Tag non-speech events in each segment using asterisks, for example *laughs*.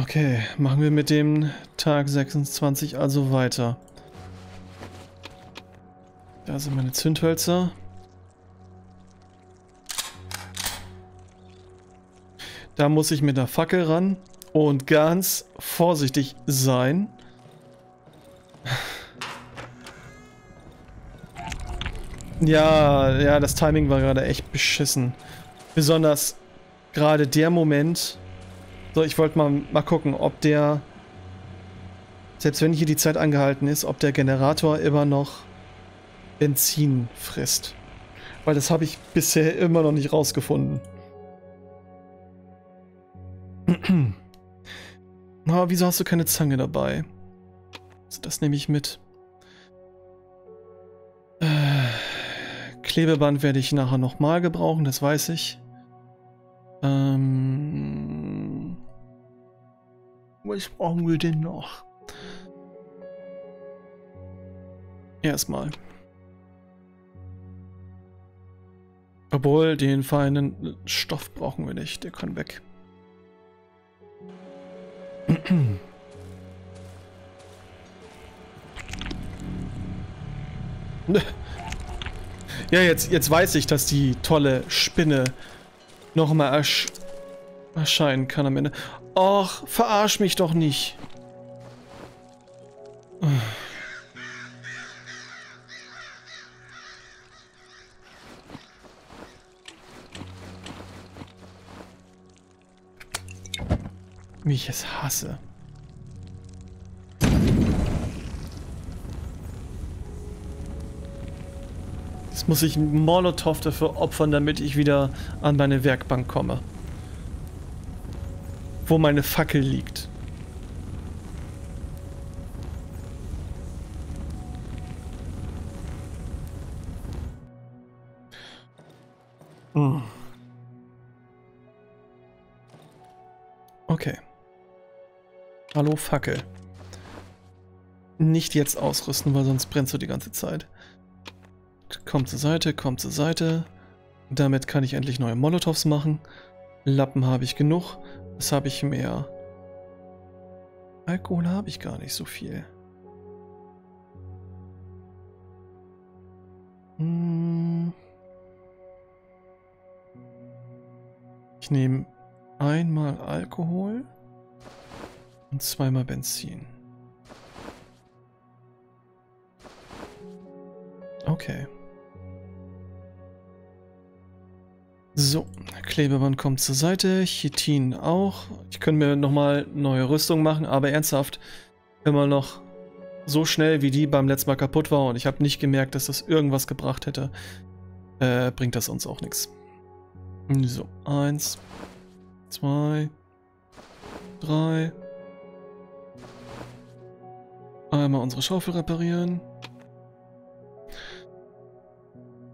Okay, machen wir mit dem Tag 26 also weiter. Da sind meine Zündhölzer. Da muss ich mit der Fackel ran und ganz vorsichtig sein. Ja, ja, das Timing war gerade echt beschissen. Besonders gerade der Moment. So, ich wollte mal, mal gucken, ob der, selbst wenn hier die Zeit angehalten ist, ob der Generator immer noch Benzin frisst. Weil das habe ich bisher immer noch nicht rausgefunden. *clears throat* Na, wieso hast du keine Zange dabei? Also das nehme ich mit. Äh, Klebeband werde ich nachher nochmal gebrauchen, das weiß ich. Ähm, was brauchen wir denn noch? Erstmal. Obwohl, den feinen Stoff brauchen wir nicht, der kann weg. Ja, jetzt, jetzt weiß ich, dass die tolle Spinne nochmal ersch erscheinen kann am Ende. Och, verarsch mich doch nicht. Wie ich es hasse. Jetzt muss ich einen Molotow dafür opfern, damit ich wieder an meine Werkbank komme. Wo meine Fackel liegt. Hm. Okay. Hallo Fackel. Nicht jetzt ausrüsten, weil sonst brennst du die ganze Zeit. Komm zur Seite, komm zur Seite. Damit kann ich endlich neue Molotows machen. Lappen habe ich genug. Was habe ich mehr? Alkohol habe ich gar nicht so viel. Hm. Ich nehme einmal Alkohol und zweimal Benzin. Okay. So, Klebeband kommt zur Seite, Chitin auch. Ich könnte mir nochmal neue Rüstung machen, aber ernsthaft, immer noch so schnell wie die beim letzten Mal kaputt war und ich habe nicht gemerkt, dass das irgendwas gebracht hätte, äh, bringt das uns auch nichts. So, eins, zwei, drei. Einmal unsere Schaufel reparieren.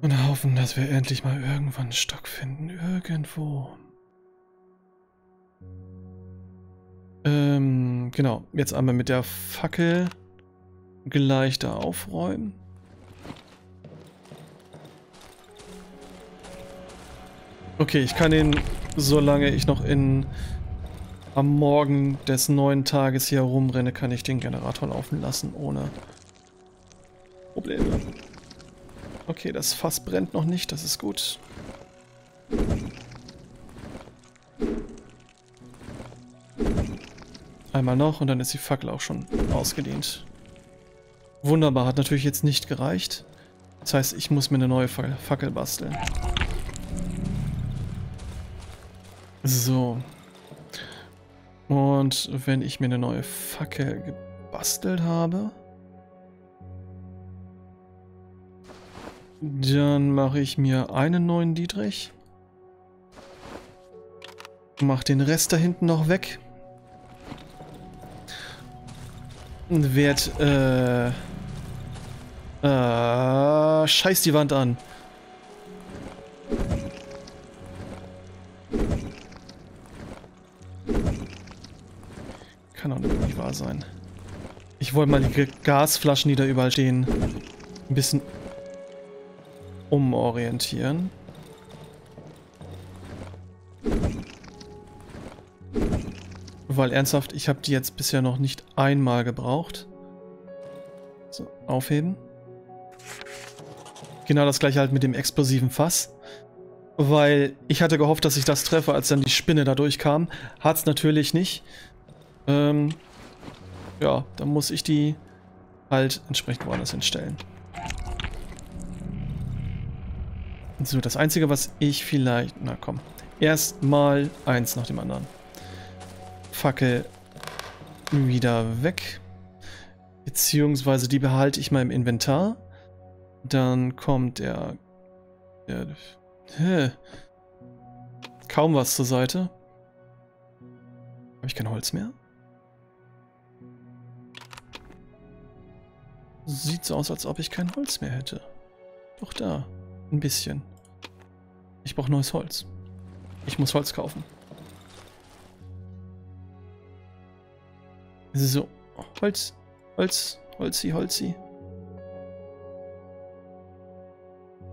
Und hoffen, dass wir endlich mal irgendwann einen Stock finden. Irgendwo. Ähm, genau. Jetzt einmal mit der Fackel gleich da aufräumen. Okay, ich kann den, solange ich noch in am Morgen des neuen Tages hier rumrenne, kann ich den Generator laufen lassen ohne Probleme. Okay, das Fass brennt noch nicht, das ist gut. Einmal noch und dann ist die Fackel auch schon ausgedehnt. Wunderbar, hat natürlich jetzt nicht gereicht. Das heißt, ich muss mir eine neue Fackel basteln. So. Und wenn ich mir eine neue Fackel gebastelt habe... Dann mache ich mir einen neuen Dietrich. Mach den Rest da hinten noch weg. Und werd, äh... Äh... Scheiß die Wand an. Kann doch nicht wahr sein. Ich wollte mal die Gasflaschen, die da überall stehen, ein bisschen umorientieren. Weil ernsthaft, ich habe die jetzt bisher noch nicht einmal gebraucht. So, aufheben. Genau das gleiche halt mit dem explosiven Fass. Weil ich hatte gehofft, dass ich das treffe, als dann die Spinne da durchkam. Hat es natürlich nicht. Ähm, ja, dann muss ich die halt entsprechend woanders hinstellen. So, das Einzige, was ich vielleicht... Na komm. Erstmal eins nach dem anderen. Fackel wieder weg. Beziehungsweise die behalte ich mal im Inventar. Dann kommt der... der hä, kaum was zur Seite. Habe ich kein Holz mehr? Sieht so aus, als ob ich kein Holz mehr hätte. Doch da. Ein bisschen. Ich brauche neues Holz. Ich muss Holz kaufen. So. Holz. Holz. Holzi, Holzi.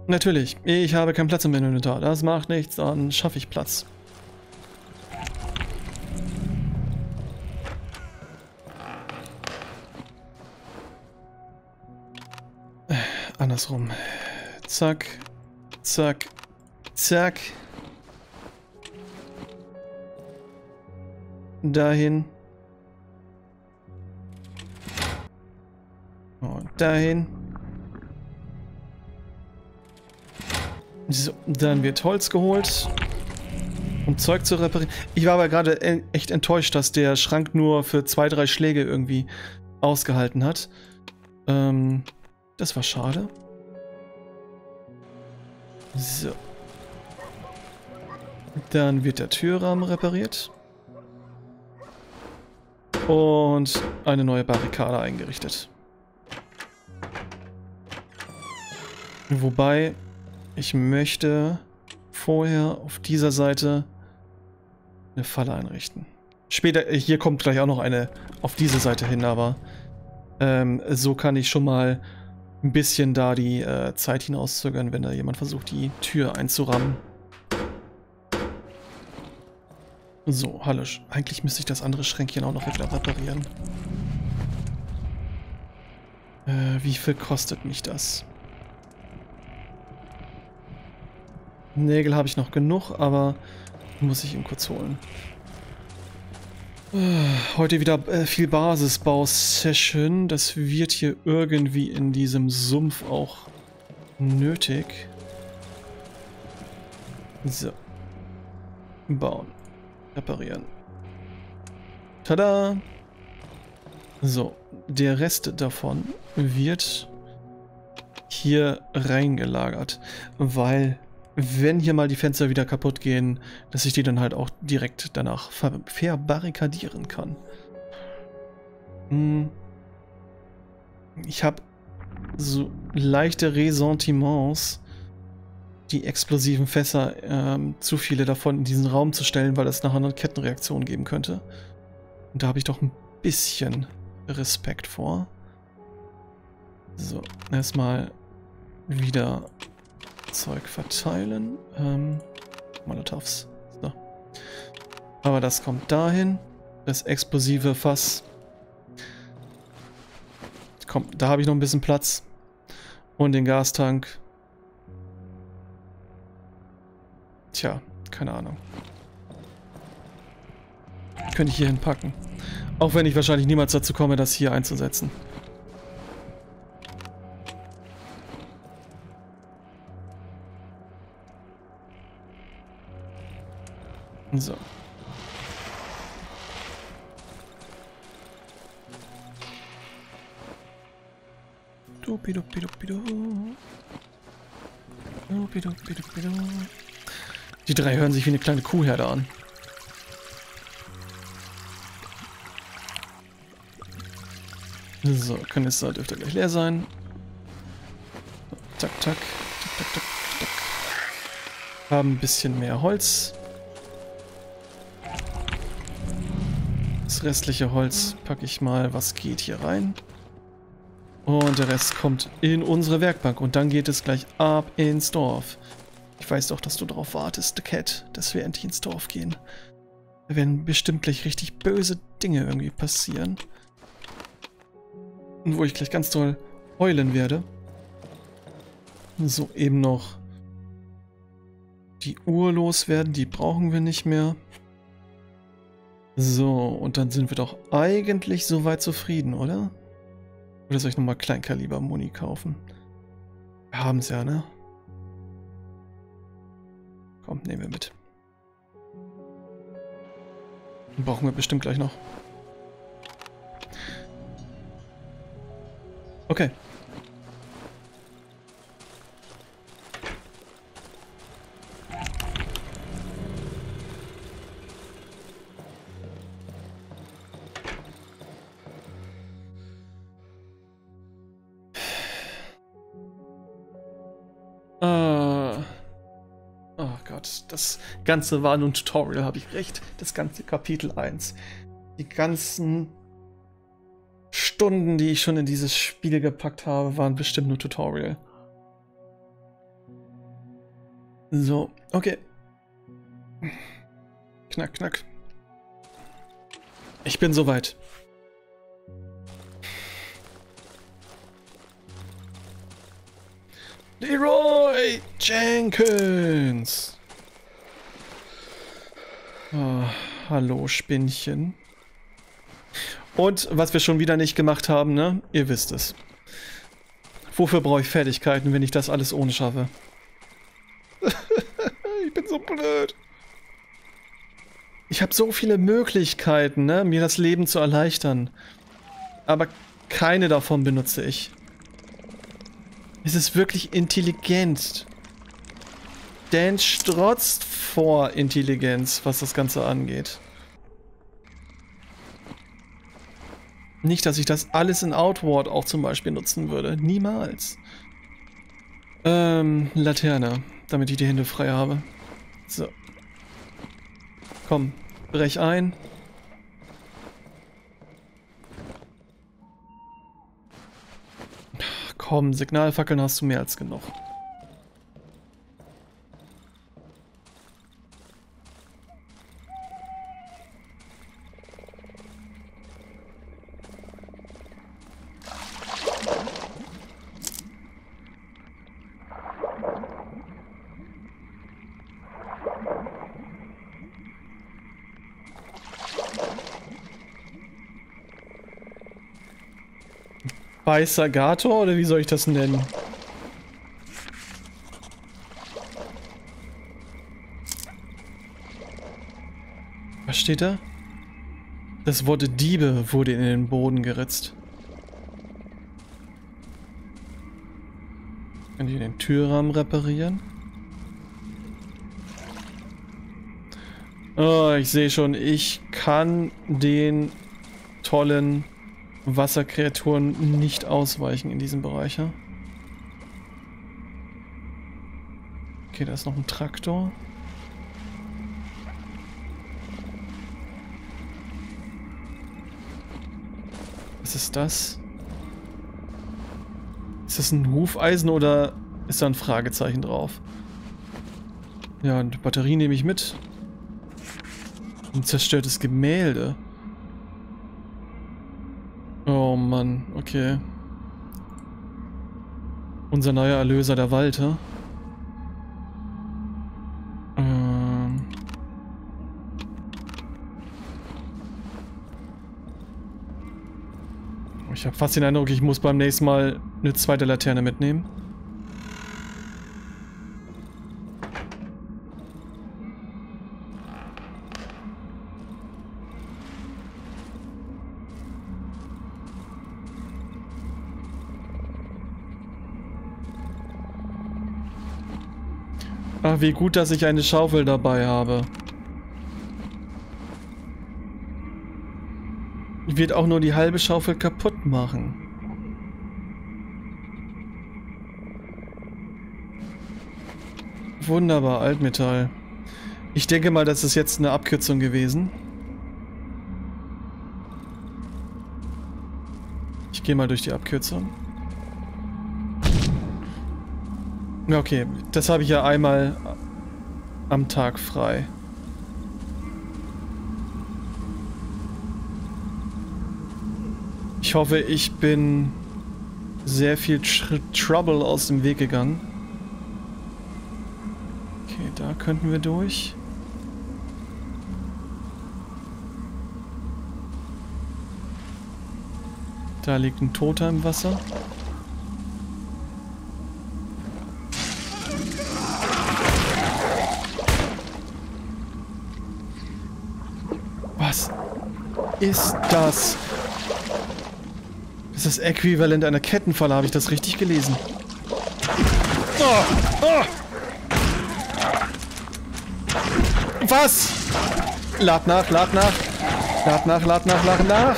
Natürlich. Ich habe keinen Platz im Inventar. Das macht nichts. Dann schaffe ich Platz. andersrum. Zack, zack, zack. Dahin. Und dahin. So, dann wird Holz geholt, um Zeug zu reparieren. Ich war aber gerade echt enttäuscht, dass der Schrank nur für zwei, drei Schläge irgendwie ausgehalten hat. Ähm, das war schade. So. Dann wird der Türrahmen repariert. Und eine neue Barrikade eingerichtet. Wobei, ich möchte vorher auf dieser Seite eine Falle einrichten. Später, hier kommt gleich auch noch eine auf diese Seite hin, aber ähm, so kann ich schon mal ein bisschen da die äh, Zeit hinauszögern, wenn da jemand versucht, die Tür einzurammen. So, hallo. Eigentlich müsste ich das andere Schränkchen auch noch wieder reparieren. Äh, wie viel kostet mich das? Nägel habe ich noch genug, aber muss ich ihn kurz holen. Heute wieder äh, viel Basisbau-Session. Das wird hier irgendwie in diesem Sumpf auch nötig. So. Bauen. Reparieren. Tada! So, der Rest davon wird hier reingelagert, weil wenn hier mal die Fenster wieder kaputt gehen, dass ich die dann halt auch direkt danach ver verbarrikadieren kann. Hm. Ich habe so leichte Ressentiments, die explosiven Fässer, ähm, zu viele davon in diesen Raum zu stellen, weil es nachher eine Kettenreaktion geben könnte. Und da habe ich doch ein bisschen Respekt vor. So, erstmal wieder Zeug verteilen. Ähm, Molotovs. So. Aber das kommt dahin. Das explosive Fass. Kommt, da habe ich noch ein bisschen Platz. Und den Gastank. Tja, keine Ahnung. Könnte ich hier hinpacken. Auch wenn ich wahrscheinlich niemals dazu komme, das hier einzusetzen. So. Die drei hören sich wie eine kleine Kuhherde an. So, Kanister dürfte gleich leer sein. Tak, tak, tak, tak, tak. Haben ein bisschen mehr Holz. Restliche Holz packe ich mal, was geht, hier rein. Und der Rest kommt in unsere Werkbank. Und dann geht es gleich ab ins Dorf. Ich weiß doch, dass du darauf wartest, The Cat, dass wir endlich ins Dorf gehen. Da werden bestimmt gleich richtig böse Dinge irgendwie passieren. Und wo ich gleich ganz toll heulen werde. So, eben noch die Uhr loswerden. Die brauchen wir nicht mehr. So, und dann sind wir doch eigentlich soweit zufrieden, oder? Oder soll ich nochmal Kleinkaliber-Muni kaufen? Wir haben es ja, ne? Komm, nehmen wir mit. Den brauchen wir bestimmt gleich noch. Okay. Ganze war nun Tutorial, habe ich recht. Das ganze Kapitel 1. Die ganzen Stunden, die ich schon in dieses Spiel gepackt habe, waren bestimmt nur Tutorial. So, okay. Knack, knack. Ich bin soweit. Leroy Jenkins. Oh, hallo, Spinnchen. Und was wir schon wieder nicht gemacht haben, ne? Ihr wisst es. Wofür brauche ich Fertigkeiten, wenn ich das alles ohne schaffe? *laughs* ich bin so blöd. Ich habe so viele Möglichkeiten, ne, mir das Leben zu erleichtern. Aber keine davon benutze ich. Es ist wirklich intelligent. Dan strotzt vor Intelligenz, was das Ganze angeht. Nicht, dass ich das alles in Outward auch zum Beispiel nutzen würde. Niemals. Ähm, Laterne, damit ich die Hände frei habe. So. Komm, brech ein. Komm, Signalfackeln hast du mehr als genug. Weißer Gator oder wie soll ich das nennen? Was steht da? Das Wort Diebe wurde in den Boden geritzt. Kann ich den Türrahmen reparieren? Oh, ich sehe schon, ich kann den tollen Wasserkreaturen nicht ausweichen in diesem Bereich. Ja? Okay, da ist noch ein Traktor. Was ist das? Ist das ein Hufeisen oder ist da ein Fragezeichen drauf? Ja, und die Batterie nehme ich mit. Ein zerstörtes Gemälde. Oh Mann, okay. Unser neuer Erlöser, der Walter. Ähm. Ich habe fast den Eindruck, ich muss beim nächsten Mal eine zweite Laterne mitnehmen. Wie gut, dass ich eine Schaufel dabei habe. Ich werde auch nur die halbe Schaufel kaputt machen. Wunderbar, Altmetall. Ich denke mal, das ist jetzt eine Abkürzung gewesen. Ich gehe mal durch die Abkürzung. Okay. Das habe ich ja einmal am Tag frei. Ich hoffe, ich bin sehr viel Tr Trouble aus dem Weg gegangen. Okay, da könnten wir durch. Da liegt ein Toter im Wasser. Ist das? Ist das Äquivalent einer Kettenfalle, habe ich das richtig gelesen? Oh, oh. Was? Lad nach, lad nach. Lad nach, lad nach, lad nach.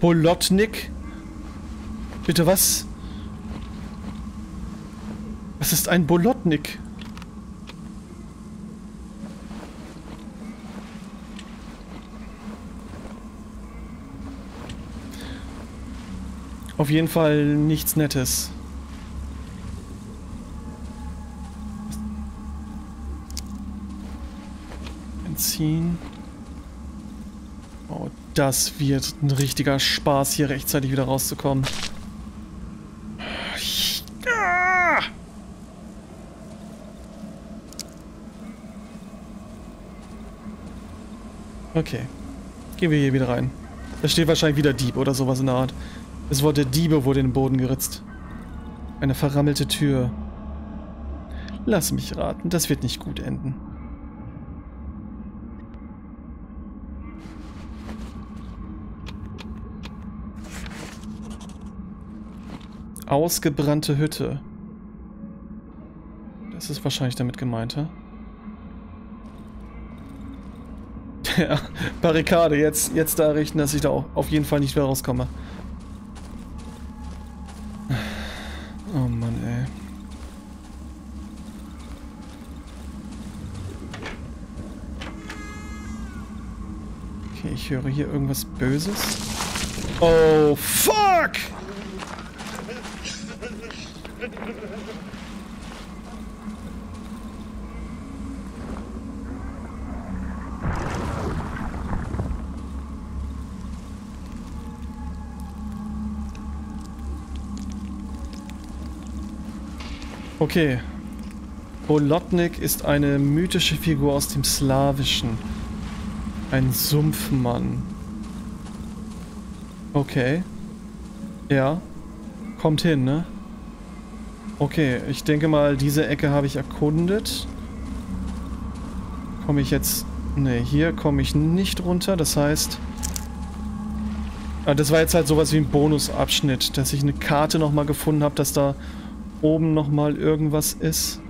Bolotnik? Bitte was? Was ist ein Bolotnik? Auf jeden Fall nichts Nettes. Benzin. Oh, das wird ein richtiger Spaß, hier rechtzeitig wieder rauszukommen. Okay. Gehen wir hier wieder rein. Da steht wahrscheinlich wieder Dieb oder sowas in der Art. Das Wort der Diebe wurde in den Boden geritzt. Eine verrammelte Tür. Lass mich raten, das wird nicht gut enden. Ausgebrannte Hütte. Das ist wahrscheinlich damit gemeint, hä? *laughs* Ja, Barrikade, jetzt, jetzt da richten, dass ich da auf jeden Fall nicht mehr rauskomme. Oh Mann, ey. Okay, ich höre hier irgendwas Böses. Oh, fuck! Okay. Bolotnik ist eine mythische Figur aus dem Slawischen. Ein Sumpfmann. Okay. Ja. Kommt hin, ne? Okay, ich denke mal, diese Ecke habe ich erkundet. Komme ich jetzt... Ne, hier komme ich nicht runter. Das heißt... Ah, das war jetzt halt sowas wie ein Bonusabschnitt, dass ich eine Karte nochmal gefunden habe, dass da oben nochmal irgendwas ist.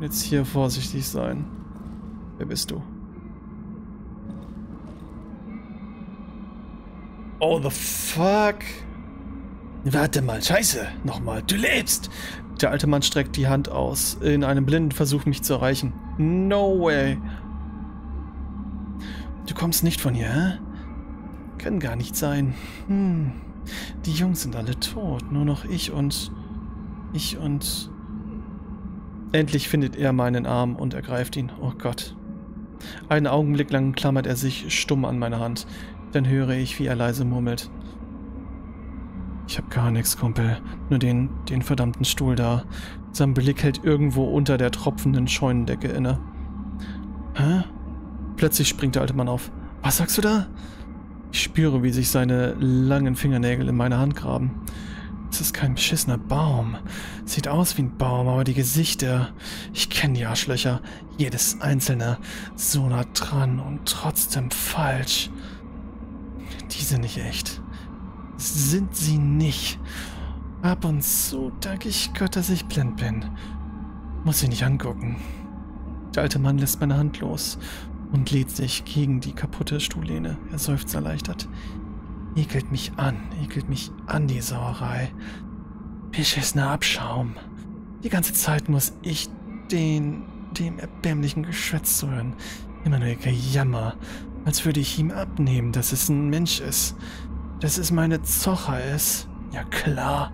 Jetzt hier vorsichtig sein. Wer bist du? Oh, the fuck? Warte mal, scheiße. Nochmal, du lebst. Der alte Mann streckt die Hand aus, in einem blinden Versuch, mich zu erreichen. No way. Du kommst nicht von hier, hä? Kann gar nicht sein. Hm. Die Jungs sind alle tot, nur noch ich und... Ich und... Endlich findet er meinen Arm und ergreift ihn. Oh Gott. Einen Augenblick lang klammert er sich stumm an meine Hand. Dann höre ich, wie er leise murmelt. Ich hab gar nichts, Kumpel. Nur den, den verdammten Stuhl da. Sein Blick hält irgendwo unter der tropfenden Scheunendecke inne. Hä? Plötzlich springt der alte Mann auf. Was sagst du da? Ich spüre, wie sich seine langen Fingernägel in meine Hand graben. Es ist kein beschissener Baum. Sieht aus wie ein Baum, aber die Gesichter... Ich kenne die Arschlöcher. Jedes einzelne. So nah dran und trotzdem falsch. Die sind nicht echt. Sind sie nicht. Ab und zu danke ich Gott, dass ich blind bin. Muss sie nicht angucken. Der alte Mann lässt meine Hand los und lädt sich gegen die kaputte Stuhllehne. Er seufzt erleichtert. Ekelt mich an, ekelt mich an, die Sauerei. Beschissener Abschaum. Die ganze Zeit muss ich den, dem erbärmlichen Geschwätz zuhören. Immer nur Gejammer, als würde ich ihm abnehmen, dass es ein Mensch ist. Dass es meine Zocher ist. Ja klar.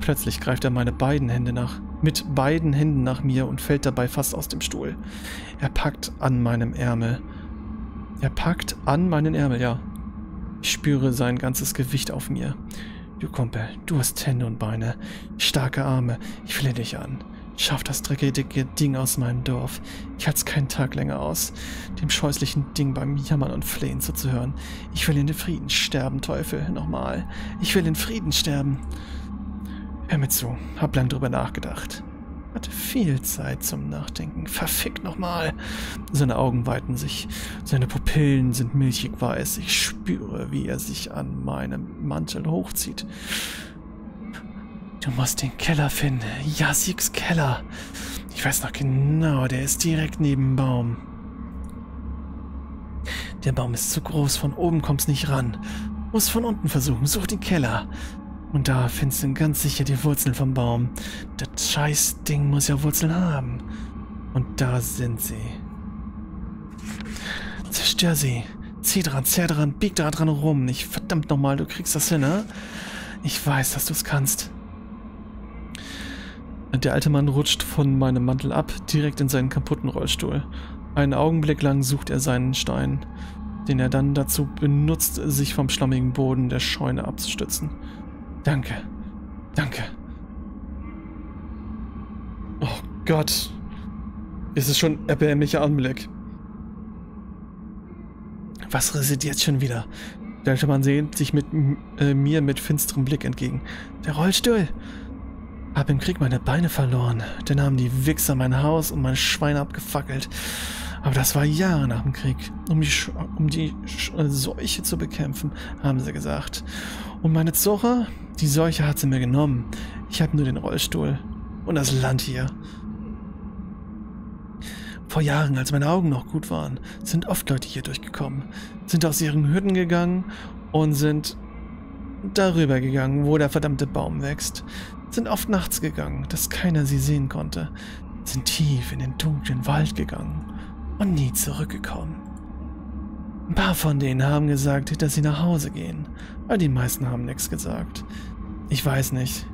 Plötzlich greift er meine beiden Hände nach mit beiden Händen nach mir und fällt dabei fast aus dem Stuhl. Er packt an meinem Ärmel. Er packt an meinen Ärmel, ja. Ich spüre sein ganzes Gewicht auf mir. Du Kumpel, du hast Hände und Beine, starke Arme. Ich flehe dich an. Schaff das dreckige Ding aus meinem Dorf. Ich halte es keinen Tag länger aus, dem scheußlichen Ding beim Jammern und Flehen zuzuhören. Ich will in den Frieden sterben, Teufel. Nochmal. Ich will in Frieden sterben. Hör mir zu. Hab lang drüber nachgedacht. Hatte viel Zeit zum Nachdenken. Verfickt nochmal. Seine Augen weiten sich. Seine Pupillen sind milchig weiß. Ich spüre, wie er sich an meinem Mantel hochzieht. Du musst den Keller finden. Jasiks Keller. Ich weiß noch genau, der ist direkt neben dem Baum. Der Baum ist zu groß, von oben kommst nicht ran. Muss von unten versuchen, such den Keller. Und da findest du ganz sicher die Wurzeln vom Baum. Das Scheißding muss ja Wurzeln haben. Und da sind sie. Zerstör sie. Zieh dran, zerr dran, bieg da dran rum. Ich verdammt nochmal, du kriegst das hin, ne? Ich weiß, dass du es kannst. Der alte Mann rutscht von meinem Mantel ab, direkt in seinen kaputten Rollstuhl. Einen Augenblick lang sucht er seinen Stein, den er dann dazu benutzt, sich vom schlammigen Boden der Scheune abzustützen. Danke. Danke. Oh Gott. Es ist schon erbärmlicher Anblick. Was residiert schon wieder? Der alte Mann sehnt sich mit äh, mir mit finsterem Blick entgegen. Der Rollstuhl! Hab im Krieg meine Beine verloren. Dann haben die Wichser mein Haus und mein Schwein abgefackelt. Aber das war Jahre nach dem Krieg. Um die, Sch um die Sch äh, Seuche zu bekämpfen, haben sie gesagt. Und meine Zoche? Die Seuche hat sie mir genommen. Ich habe nur den Rollstuhl. Und das Land hier. Vor Jahren, als meine Augen noch gut waren, sind oft Leute hier durchgekommen, sind aus ihren Hütten gegangen und sind darüber gegangen, wo der verdammte Baum wächst sind oft nachts gegangen, dass keiner sie sehen konnte, sind tief in den dunklen Wald gegangen und nie zurückgekommen. Ein paar von denen haben gesagt, dass sie nach Hause gehen, aber die meisten haben nichts gesagt. Ich weiß nicht.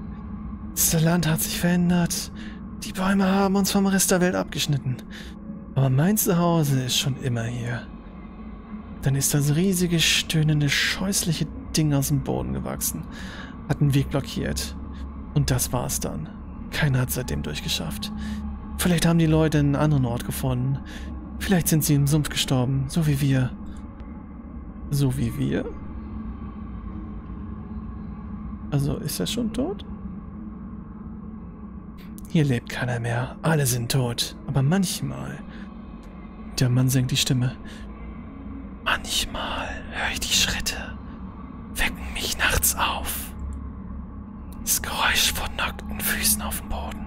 Das Land hat sich verändert, die Bäume haben uns vom Rest der Welt abgeschnitten, aber mein Zuhause ist schon immer hier. Dann ist das riesige, stöhnende, scheußliche Ding aus dem Boden gewachsen, hat einen Weg blockiert. Und das war's dann. Keiner hat seitdem durchgeschafft. Vielleicht haben die Leute einen anderen Ort gefunden. Vielleicht sind sie im Sumpf gestorben, so wie wir. So wie wir? Also ist er schon tot? Hier lebt keiner mehr. Alle sind tot. Aber manchmal... Der Mann senkt die Stimme. Manchmal höre ich die Schritte. Wecken mich nachts auf. Das Geräusch von nackten Füßen auf dem Boden.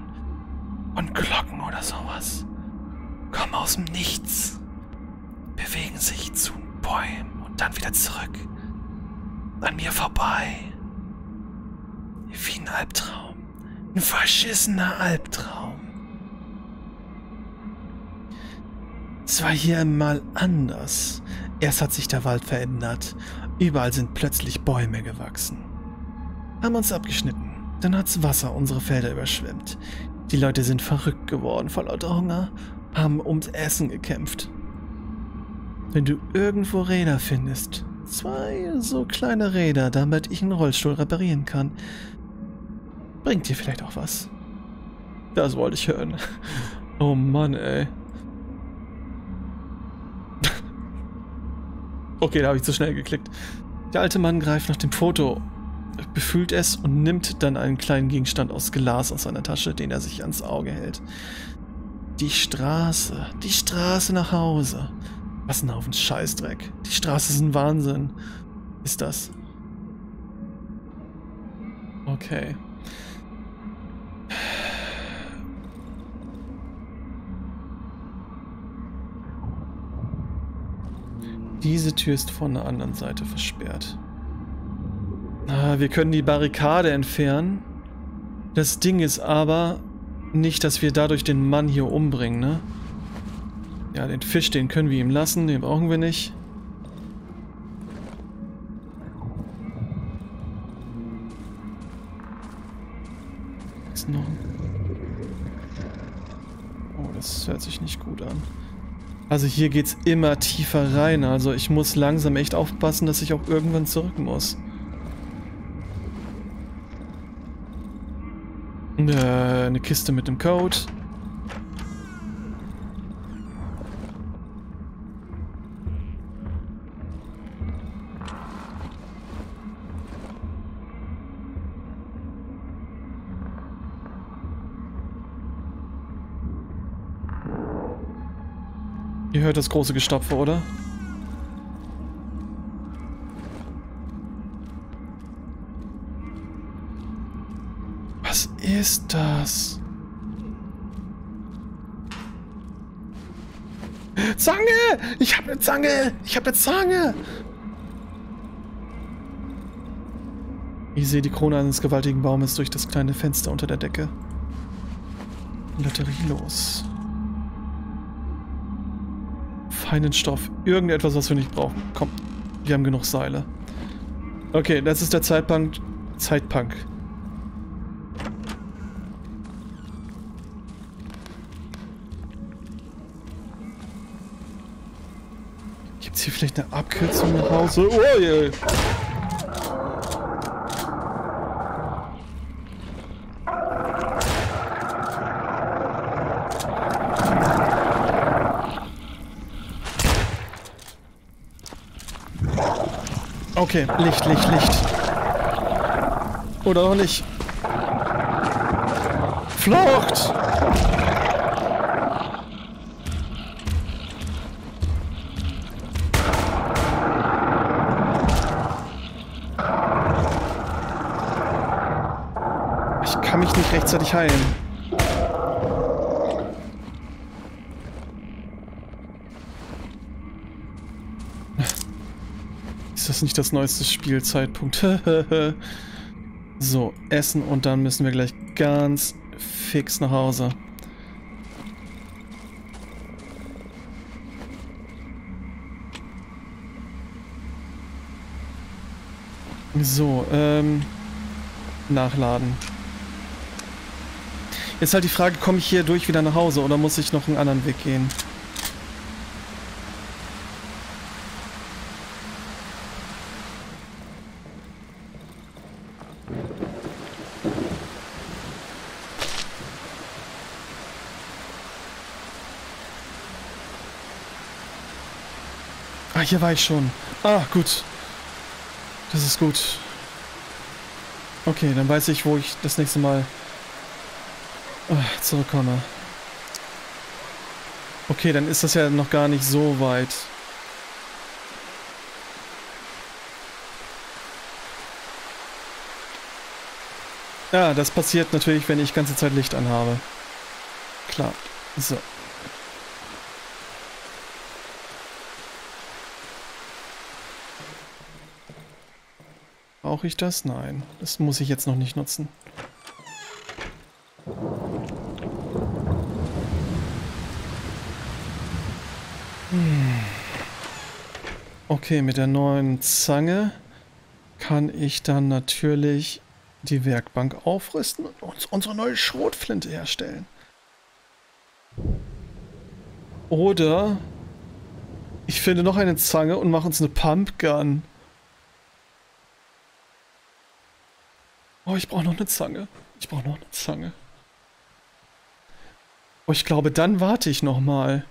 Und Glocken oder sowas. Kommen aus dem Nichts. Bewegen sich zu Bäumen und dann wieder zurück. An mir vorbei. Wie ein Albtraum. Ein verschissener Albtraum. Es war hier mal anders. Erst hat sich der Wald verändert. Überall sind plötzlich Bäume gewachsen. Haben uns abgeschnitten. Dann hat's Wasser unsere Felder überschwemmt. Die Leute sind verrückt geworden vor lauter Hunger, haben ums Essen gekämpft. Wenn du irgendwo Räder findest, zwei so kleine Räder, damit ich einen Rollstuhl reparieren kann, bringt dir vielleicht auch was. Das wollte ich hören. Oh Mann, ey. okay, da habe ich zu schnell geklickt. Der alte Mann greift nach dem Foto befühlt es und nimmt dann einen kleinen Gegenstand aus Glas aus seiner Tasche, den er sich ans Auge hält. Die Straße, die Straße nach Hause. Was ein Haufen Scheißdreck. Die Straße ist ein Wahnsinn. Ist das? Okay. Diese Tür ist von der anderen Seite versperrt. Ah, wir können die Barrikade entfernen. Das Ding ist aber nicht, dass wir dadurch den Mann hier umbringen, ne? Ja, den Fisch, den können wir ihm lassen, den brauchen wir nicht. Ist noch... Oh, das hört sich nicht gut an. Also hier geht's immer tiefer rein. Also ich muss langsam echt aufpassen, dass ich auch irgendwann zurück muss. Äh, eine Kiste mit dem Code. Ihr hört das große Gestapfe, oder? Was ist das? Zange! Ich habe eine Zange! Ich habe eine Zange! Ich sehe die Krone eines gewaltigen Baumes durch das kleine Fenster unter der Decke. Lotterie los feinen Stoff. Irgendetwas, was wir nicht brauchen. Komm, wir haben genug Seile. Okay, das ist der Zeitpunkt. Zeitpunk. Gibt es hier vielleicht eine Abkürzung nach Hause? Oh je. Okay, Licht, Licht, Licht. Oder auch nicht. Flucht! Ich kann mich nicht rechtzeitig heilen. Nicht das neueste Spielzeitpunkt. *laughs* so, essen und dann müssen wir gleich ganz fix nach Hause. So, ähm, nachladen. Jetzt halt die Frage, komme ich hier durch wieder nach Hause oder muss ich noch einen anderen Weg gehen? Hier war ich schon. Ah, gut. Das ist gut. Okay, dann weiß ich, wo ich das nächste Mal ah, zurückkomme. Okay, dann ist das ja noch gar nicht so weit. Ja, das passiert natürlich, wenn ich ganze Zeit Licht anhabe. Klar. So. Brauche ich das? Nein. Das muss ich jetzt noch nicht nutzen. Hm. Okay, mit der neuen Zange kann ich dann natürlich die Werkbank aufrüsten und uns unsere neue Schrotflinte herstellen. Oder ich finde noch eine Zange und mache uns eine Pumpgun. Oh, ich brauche noch eine Zange. Ich brauche noch eine Zange. Oh, ich glaube, dann warte ich noch mal.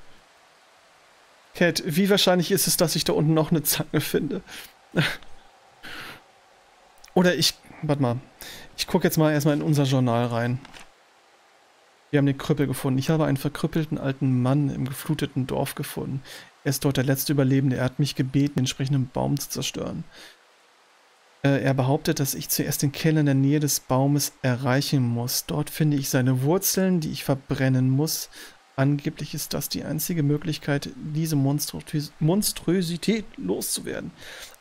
Cat, wie wahrscheinlich ist es, dass ich da unten noch eine Zange finde? *laughs* Oder ich... Warte mal. Ich gucke jetzt mal erstmal in unser Journal rein. Wir haben den Krüppel gefunden. Ich habe einen verkrüppelten alten Mann im gefluteten Dorf gefunden. Er ist dort der letzte Überlebende. Er hat mich gebeten, den entsprechenden Baum zu zerstören. Äh, er behauptet, dass ich zuerst den Keller in der Nähe des Baumes erreichen muss. Dort finde ich seine Wurzeln, die ich verbrennen muss. Angeblich ist das die einzige Möglichkeit, diese Monströs Monströsität loszuwerden.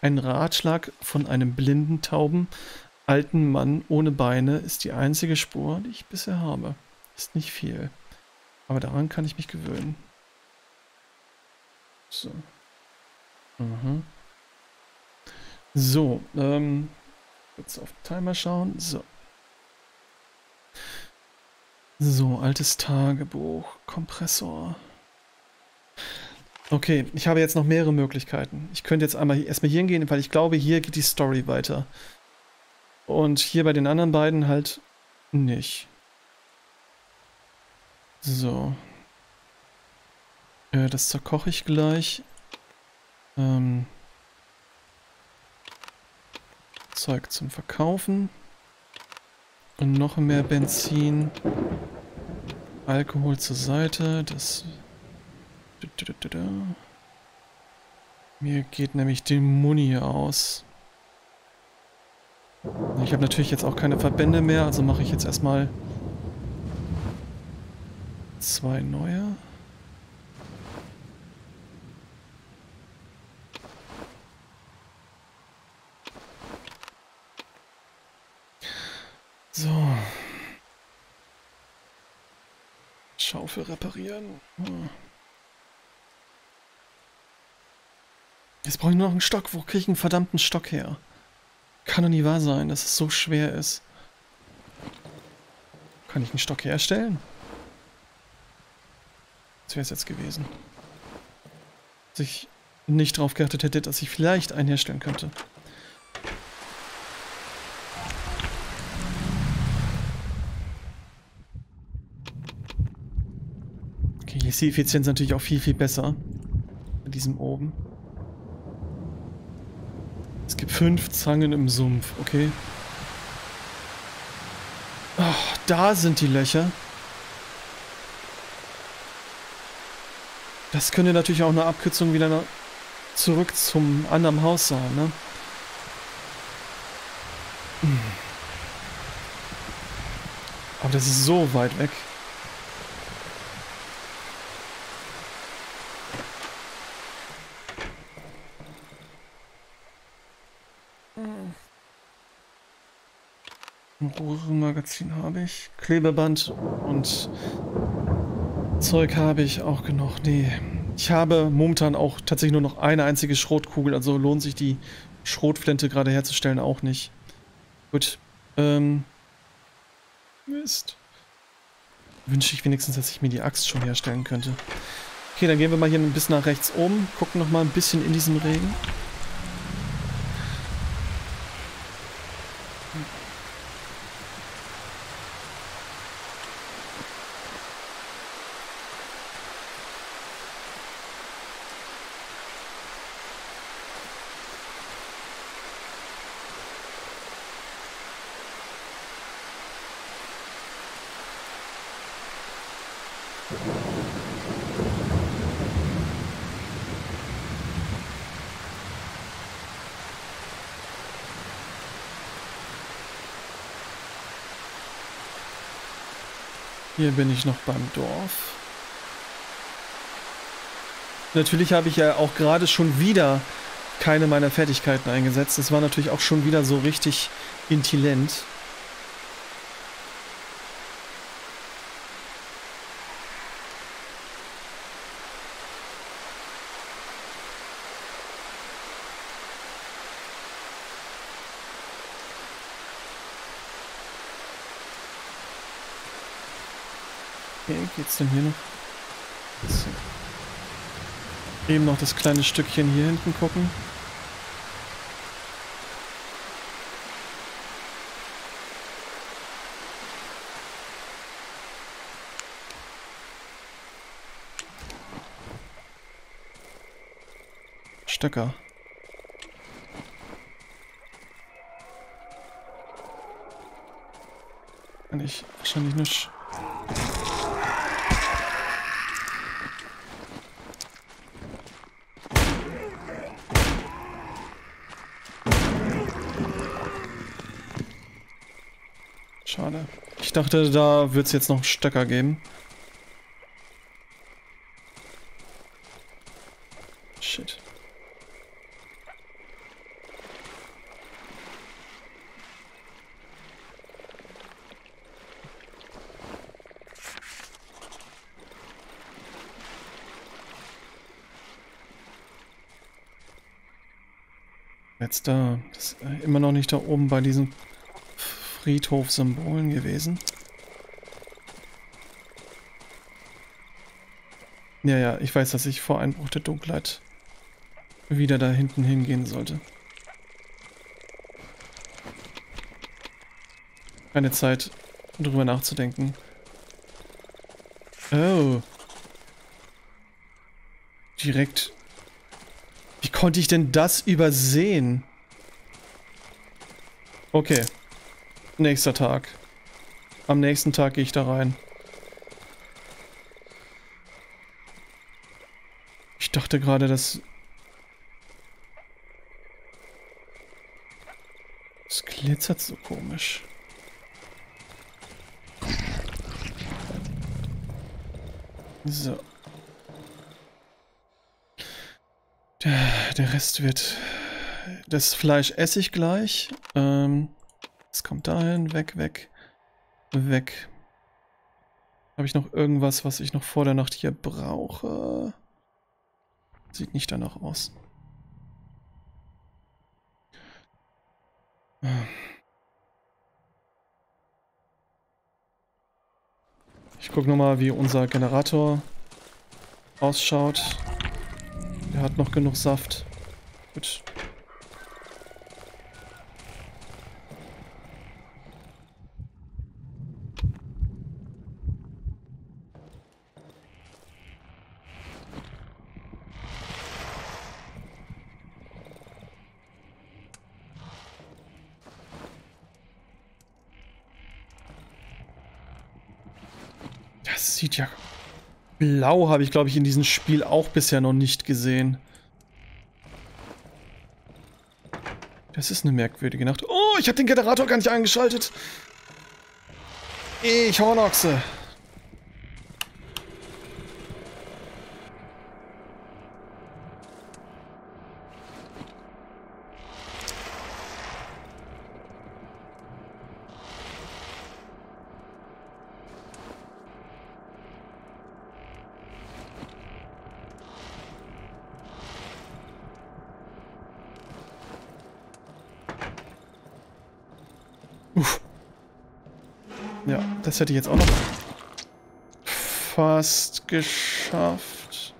Ein Ratschlag von einem blinden, tauben, alten Mann ohne Beine ist die einzige Spur, die ich bisher habe. Ist nicht viel. Aber daran kann ich mich gewöhnen. So. Mhm. So, ähm, kurz auf Timer schauen. So. So, altes Tagebuch, Kompressor. Okay, ich habe jetzt noch mehrere Möglichkeiten. Ich könnte jetzt einmal erstmal hier hingehen, weil ich glaube, hier geht die Story weiter. Und hier bei den anderen beiden halt nicht. So. Äh, das zerkoche ich gleich. Ähm. Zeug zum Verkaufen. Und noch mehr Benzin. Alkohol zur Seite. Das... Mir geht nämlich die Muni aus. Ich habe natürlich jetzt auch keine Verbände mehr, also mache ich jetzt erstmal zwei neue. So. Schaufel reparieren. Hm. Jetzt brauche ich nur noch einen Stock. Wo kriege ich einen verdammten Stock her? Kann doch nie wahr sein, dass es so schwer ist. Kann ich einen Stock herstellen? Das wäre es jetzt gewesen. Dass ich nicht drauf geachtet hätte, dass ich vielleicht einen herstellen könnte. Ist die Effizienz natürlich auch viel, viel besser. Bei diesem oben. Es gibt fünf Zangen im Sumpf, okay. Oh, da sind die Löcher. Das könnte natürlich auch eine Abkürzung wieder zurück zum anderen Haus sein, ne? Hm. Aber das ist so weit weg. Magazin habe ich. Klebeband und Zeug habe ich auch genug. Nee. Ich habe momentan auch tatsächlich nur noch eine einzige Schrotkugel, also lohnt sich die Schrotflinte gerade herzustellen auch nicht. Gut. Ähm. Mist. Wünsche ich wenigstens, dass ich mir die Axt schon herstellen könnte. Okay, dann gehen wir mal hier ein bisschen nach rechts oben, gucken noch mal ein bisschen in diesem Regen. Hier bin ich noch beim Dorf. Natürlich habe ich ja auch gerade schon wieder keine meiner Fertigkeiten eingesetzt. Das war natürlich auch schon wieder so richtig intelligent. Geht's denn hier noch? So. Eben noch das kleine Stückchen hier hinten gucken. Stöcker. Kann ich wahrscheinlich nur Schade. Ich dachte, da wird es jetzt noch Stöcker geben. Shit. Jetzt da. Das ist immer noch nicht da oben bei diesem Friedhofsymbolen gewesen. Ja, ja, ich weiß, dass ich vor Einbruch der Dunkelheit wieder da hinten hingehen sollte. Keine Zeit, drüber nachzudenken. Oh. Direkt. Wie konnte ich denn das übersehen? Okay. Nächster Tag. Am nächsten Tag gehe ich da rein. Ich dachte gerade, dass... Es glitzert so komisch. So. Der, Rest wird... Das Fleisch esse ich gleich. Ähm, es kommt dahin. Weg, weg. Weg. Habe ich noch irgendwas, was ich noch vor der Nacht hier brauche? Sieht nicht danach aus. Ich gucke nochmal, wie unser Generator ausschaut. Der hat noch genug Saft. Gut. Sieht ja... Blau habe ich, glaube ich, in diesem Spiel auch bisher noch nicht gesehen. Das ist eine merkwürdige Nacht. Oh, ich habe den Generator gar nicht eingeschaltet. Ich Hornochse. Das hätte ich jetzt auch noch fast geschafft.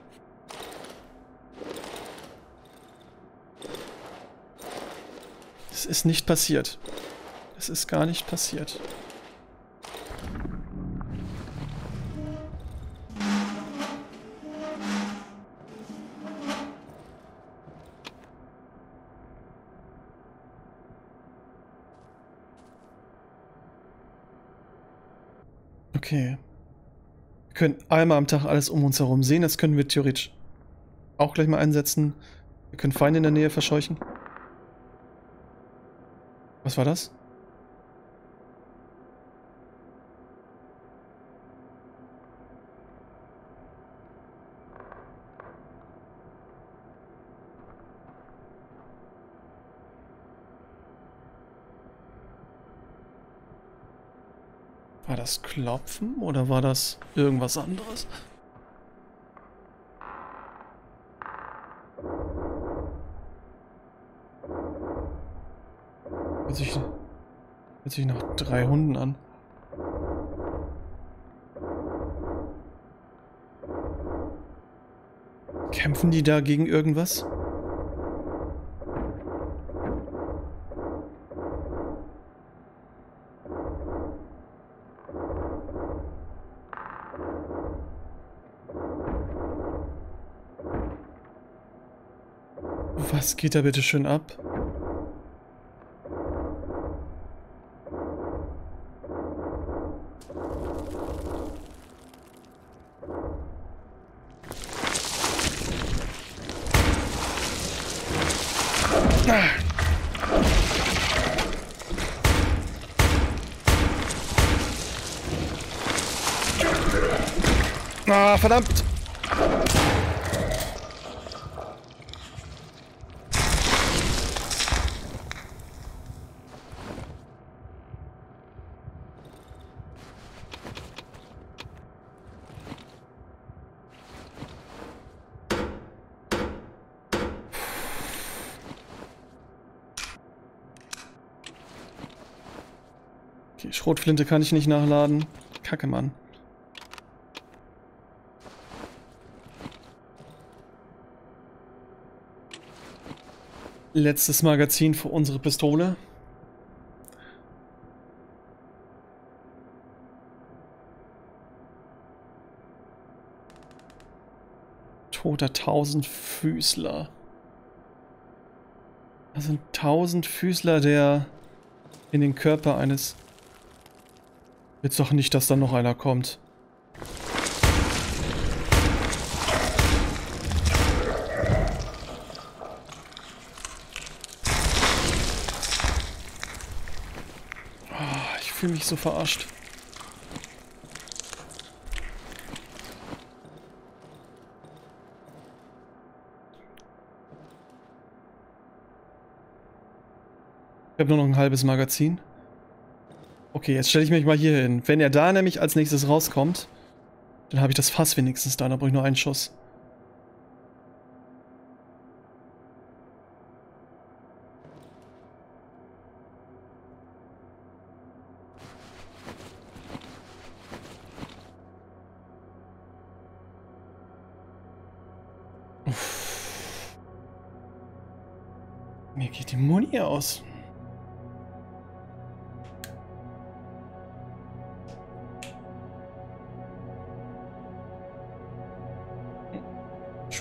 Es ist nicht passiert. Es ist gar nicht passiert. Können einmal am Tag alles um uns herum sehen. Das können wir theoretisch auch gleich mal einsetzen. Wir können Feinde in der Nähe verscheuchen. Was war das? Das Klopfen oder war das irgendwas anderes? Hört sich, hört sich nach drei Hunden an. Kämpfen die da gegen irgendwas? Was geht da bitte schön ab? Ah, verdammt! Schrotflinte kann ich nicht nachladen. Kacke, Mann. Letztes Magazin für unsere Pistole. Toter Tausendfüßler. Das sind Tausendfüßler, der in den Körper eines Jetzt doch nicht, dass da noch einer kommt. fühle mich so verarscht. Ich habe nur noch ein halbes Magazin. Okay, jetzt stelle ich mich mal hier hin. Wenn er da nämlich als nächstes rauskommt, dann habe ich das Fass wenigstens da. Da brauche ich nur einen Schuss. Mir geht die Muni aus.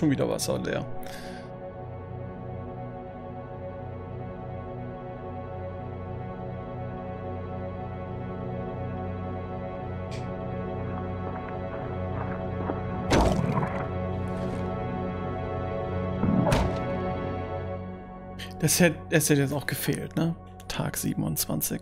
Schon wieder Wasser leer. Das hätte, das hätte jetzt auch gefehlt, ne? Tag 27.